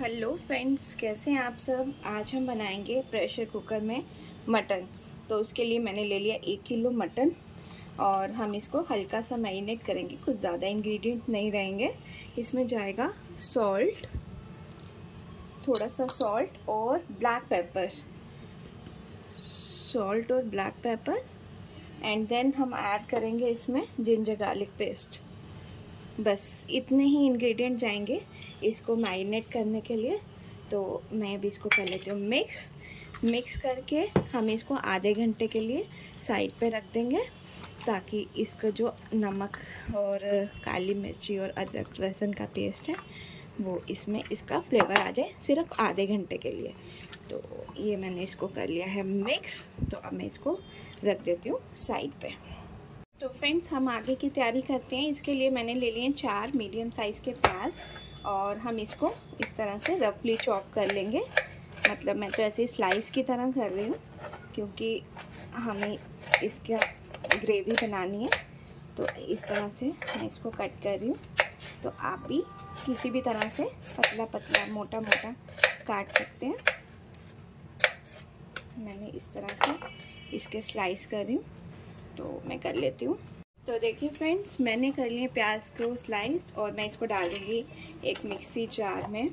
Hello friends, कैसे हैं आप सब? आज हम बनाएँगे प्रेशर कुकर में मटन। तो उसके लिए मैंने ले लिया एक किलो मटन और हम इसको हल्का सा मैरिनेट करेंगे। कुछ ज़्यादा इंग्रेडिएंट नहीं रहेंगे। इसमें जाएगा सॉल्ट थोड़ा सा सॉल्ट और ब्लैक पेपर सॉल्ट और ब्लैक पेपर एंड देन हम ऐड करेंगे इसमें जिंजर गार्लिक पेस्ट बस इतने ही इंग्रेडिएंट जाएँगे इसको मैरिनेट करने के लिए। तो मैं अभी इसको कर लेती हूँ मिक्स मिक्स करके हम इसको आधे घंटे के लिए साइड पे रख देंगे ताकि इसका जो नमक और काली मिर्ची और अदरक लहसुन का पेस्ट है, वो इसमें इसका फ्लेवर आ जाए सिर्फ़ आधे घंटे के लिए। तो ये मैंने इसको कर लिया है मिक्स तो अब मैं इसको रख देती हूँ साइड पे। तो फ्रेंड्स, हम आगे की तैयारी करते हैं। इसके लिए मैंने ले लिए चार मीडियम साइज़ के प्याज और हम इसको इस तरह से रफली चॉप कर लेंगे। मतलब मैं तो ऐसे स्लाइस की तरह कर रही हूँ, क्योंकि हमें इसका ग्रेवी बनानी है। तो इस तरह से मैं इसको कट कर रही हूँ। तो आप भी किसी भी तरह से पतला पतला मोटा मोटा काट सकते हैं। मैंने इस तरह से इसके स्लाइस कर रही हूँ। तो मैं कर लेती हूँ। तो देखिए फ्रेंड्स मैंने कर लिए प्याज को स्लाइस और मैं इसको डाल दूँगी एक मिक्सी जार में।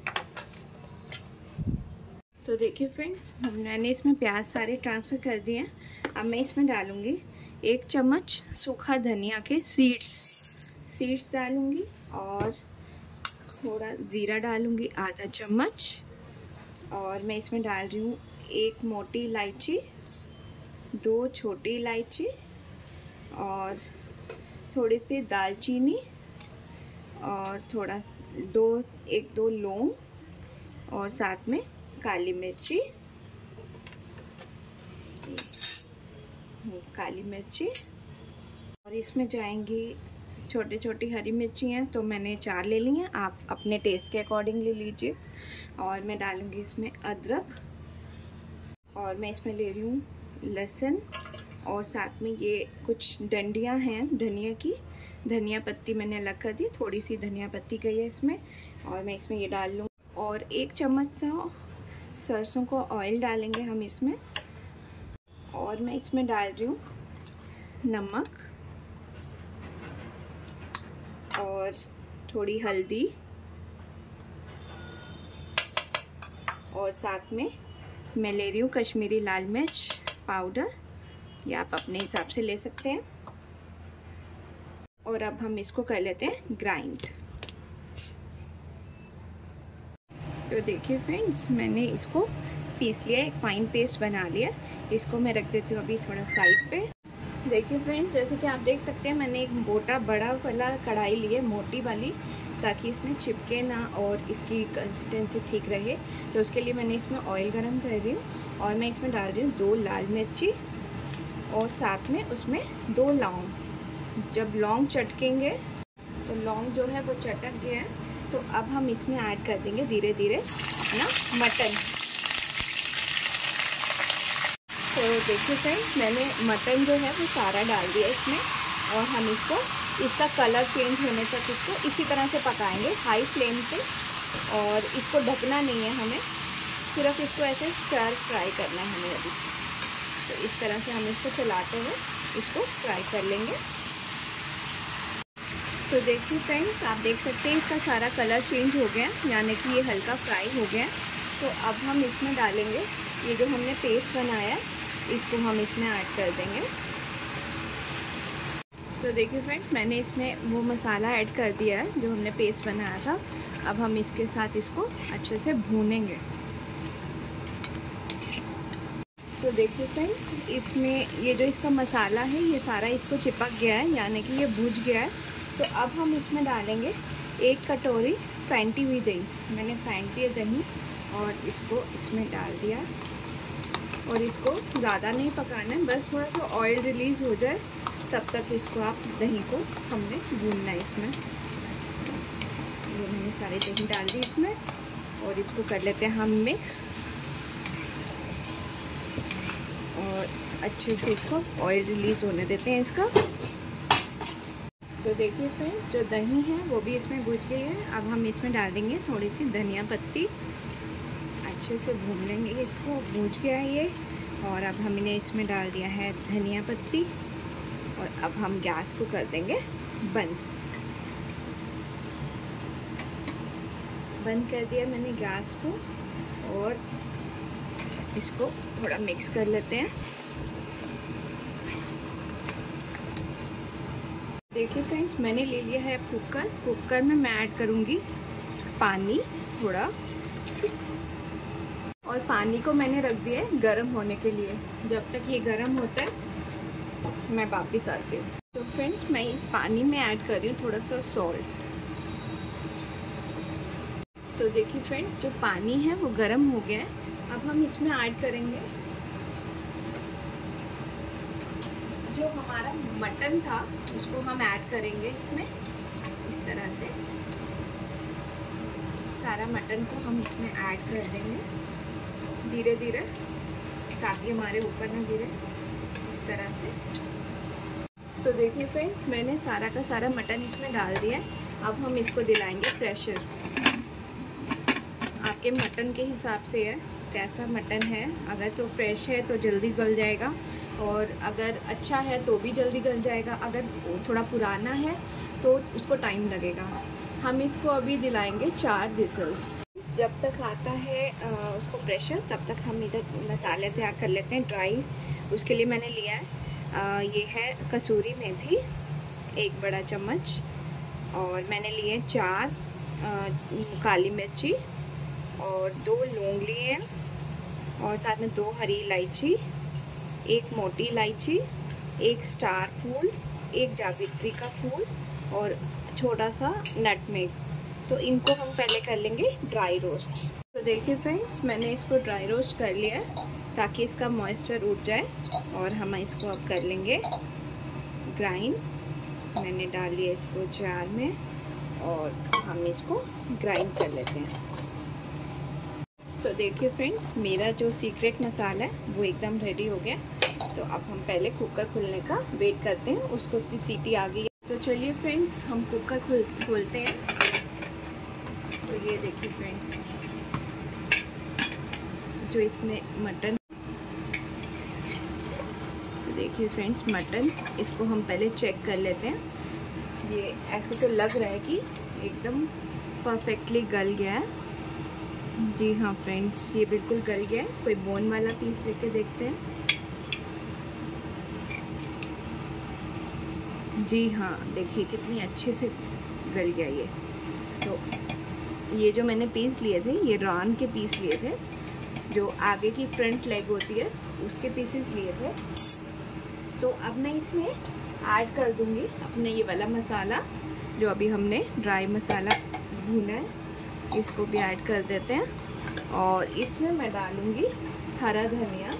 तो देखिए फ्रेंड्स मैंने इसमें प्याज सारे ट्रांसफ़र कर दिए हैं। अब मैं इसमें डालूँगी एक चम्मच सूखा धनिया के सीड्स सीड्स डालूँगी और थोड़ा ज़ीरा डालूँगी आधा चम्मच। और मैं इसमें डाल रही हूँ एक मोटी इलायची, दो छोटी इलायची और थोड़ी सी दालचीनी और थोड़ा दो, एक दो लौंग और साथ में काली मिर्ची। काली मिर्ची। और इसमें जाएँगी छोटी छोटी हरी मिर्ची हैं तो मैंने चार ले ली हैं। आप अपने टेस्ट के अकॉर्डिंग ले लीजिए। और मैं डालूँगी इसमें अदरक। और मैं इसमें ले रही हूँ लहसुन। और साथ में ये कुछ डंडियाँ हैं धनिया की। धनिया पत्ती मैंने अलग कर दी, थोड़ी सी धनिया पत्ती गई है इसमें और मैं इसमें ये डाल लूँ। और एक चम्मच सा सरसों को ऑयल डालेंगे हम इसमें। और मैं इसमें डाल रही हूँ नमक और थोड़ी हल्दी और साथ में मैं ले रही हूँ कश्मीरी लाल मिर्च पाउडर। या आप अपने हिसाब से ले सकते हैं। और अब हम इसको कर लेते हैं ग्राइंड तो देखिए फ्रेंड्स मैंने इसको पीस लिया, एक फाइन पेस्ट बना लिया। इसको मैं रख देती हूँ अभी थोड़ा साइड पे। देखिए फ्रेंड्स जैसे कि आप देख सकते हैं, मैंने एक मोटा बड़ा वाला कढ़ाई ली है, मोटी वाली, ताकि इसमें चिपके ना और इसकी कंसिस्टेंसी ठीक रहे। तो उसके लिए मैंने इसमें ऑयल गरम कर रही हूँ और मैं इसमें डाल रही हूँ दो लाल मिर्ची। और साथ में उसमें दो लौंग। जब लौंग चटकेंगे तो लौंग जो है वो चटक गया है तो अब हम इसमें ऐड कर देंगे धीरे धीरे अपना मटन। तो देखिए फ्रेंड्स मैंने मटन जो है वो सारा डाल दिया इसमें, और हम इसको, इसका कलर चेंज होने तक इसको इसी तरह से पकाएँगे हाई फ्लेम पे और इसको ढकना नहीं है हमें, सिर्फ़ इसको ऐसे स्टर फ्राई करना है हमें अभी। तो इस तरह से हम इसको चलाते हुए इसको फ्राई कर लेंगे। तो देखिए फ्रेंड्स आप देख सकते हैं इसका सारा कलर चेंज हो गया, यानी कि ये हल्का फ्राई हो गया। तो अब हम इसमें डालेंगे, ये जो हमने पेस्ट बनाया इसको हम इसमें ऐड कर देंगे। तो देखिए फ्रेंड्स मैंने इसमें वो मसाला ऐड कर दिया है, जो हमने पेस्ट बनाया था। अब हम इसके साथ इसको अच्छे से भूनेंगे। तो देखिए फ्रेंड्स इसमें ये जो इसका मसाला है, ये सारा इसको चिपक गया है, यानी कि ये भूज गया है। तो अब हम इसमें डालेंगे एक कटोरी फैंटी हुई दही। मैंने फेंटी है दही और इसको इसमें डाल दिया। और इसको ज़्यादा नहीं पकाना है, बस थोड़ा सा ऑयल रिलीज़ हो जाए, तब तक इसको आप दही को हमने भूनना है इसमें। ये मैंने सारी दही डाल दी इसमें और इसको कर लेते हैं हम मिक्स और अच्छे से इसको ऑयल रिलीज़ होने देते हैं इसका। तो देखिए फ्रेंड्स जो दही है, वो भी इसमें भूज गई है। अब हम इसमें डाल देंगे थोड़ी सी धनिया पत्ती। अच्छे से भून लेंगे इसको। भूज गया है ये। और अब हमने इसमें डाल दिया है धनिया पत्ती। और अब हम गैस को कर देंगे बंद। बंद कर दिया मैंने गैस को। और इसको थोड़ा मिक्स कर लेते हैं। देखिए फ्रेंड्स मैंने ले लिया है कुकर कुकर में मैं ऐड करूँगी पानी थोड़ा। और पानी को मैंने रख दिया है गर्म होने के लिए। जब तक ये गर्म होता है, मैं वापस आती हूँ। तो फ्रेंड्स मैं इस पानी में ऐड कर रही हूँ थोड़ा सा सॉल्ट तो देखिए फ्रेंड्स जो पानी है वो गर्म हो गया है। अब हम इसमें ऐड करेंगे। जो हमारा मटन था, उसको हम ऐड करेंगे इसमें, इस तरह से। सारा मटन को हम इसमें ऐड कर देंगे। धीरे धीरे ताकि हमारे ऊपर ना गिरे, इस तरह से। तो देखिए फ्रेंड्स मैंने सारा का सारा मटन इसमें डाल दिया अब हम इसको दिलाएँगे प्रेशर आपके मटन के हिसाब से है। कैसा मटन है। अगर तो फ्रेश है तो जल्दी गल जाएगा। और अगर अच्छा है तो भी जल्दी गल जाएगा। अगर थोड़ा पुराना है तो उसको टाइम लगेगा। हम इसको अभी दिलाएँगे चार विसल्स जब तक आता है उसको प्रेशर तब तक हम इधर मसाले तैयार कर लेते हैं ड्राई उसके लिए मैंने लिया है ये है कसूरी मेथी, एक बड़ा चम्मच। और मैंने लिए चार काली मिर्ची। और दो लौंग लिए हैं। और साथ में दो हरी इलायची, एक मोटी इलायची, एक स्टार फूल, एक जावित्री का फूल और छोटा सा नटमेग। तो इनको हम पहले कर लेंगे ड्राई रोस्ट तो देखिए फ्रेंड्स मैंने इसको ड्राई रोस्ट कर लिया ताकि इसका मॉइस्चर उठ जाए और हम इसको अब कर लेंगे ग्राइंड मैंने डाल लिया इसको जार में और हम इसको ग्राइंड कर लेते हैं। देखिए फ्रेंड्स मेरा जो सीक्रेट मसाला है, वो एकदम रेडी हो गया। तो अब हम पहले कुकर खुलने का वेट करते हैं, उसको उसकी सीटी आ गई तो चलिए फ्रेंड्स हम कुकर खुल, खोलते हैं। तो ये देखिए फ्रेंड्स जो इसमें मटन तो देखिए फ्रेंड्स मटन इसको हम पहले चेक कर लेते हैं। ये ऐसे तो लग रहा है कि एकदम परफेक्टली गल गया है। जी हाँ फ्रेंड्स ये बिल्कुल गल गया है। कोई बोन वाला पीस लेके देखते हैं। जी हाँ देखिए, कितनी अच्छे से गल गया ये। तो ये जो मैंने पीस लिए थे, ये रान के पीस लिए थे, जो आगे की फ्रंट लेग होती है, उसके पीसेस लिए थे। तो अब मैं इसमें ऐड कर दूँगी अपने ये वाला मसाला, जो अभी हमने ड्राई मसाला भूना है। इसको भी ऐड कर देते हैं। और इसमें मैं डालूँगी हरा धनिया।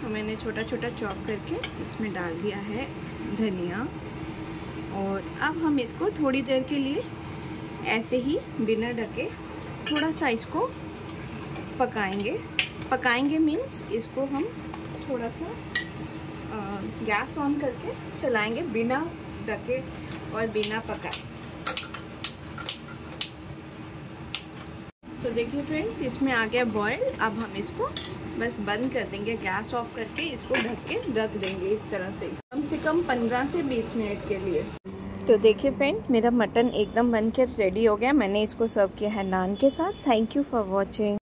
तो मैंने छोटा छोटा चॉप करके इसमें डाल दिया है धनिया। और अब हम इसको थोड़ी देर के लिए ऐसे ही बिना ढके थोड़ा सा इसको पकाएँगे। पकाएँगे मीन्स इसको हम थोड़ा सा गैस ऑन करके चलाएँगे बिना ढके और बिना पकाए। तो देखिए फ्रेंड्स इसमें आ गया बॉयल अब हम इसको बस बंद कर देंगे गैस ऑफ़ करके इसको ढक के रख देंगे इस तरह से. कम से कम 15 से 20 मिनट के लिए. तो देखिए फ्रेंड मेरा मटन एकदम बनकर रेडी हो गया. मैंने इसको सर्व किया है नान के साथ. Thank you for watching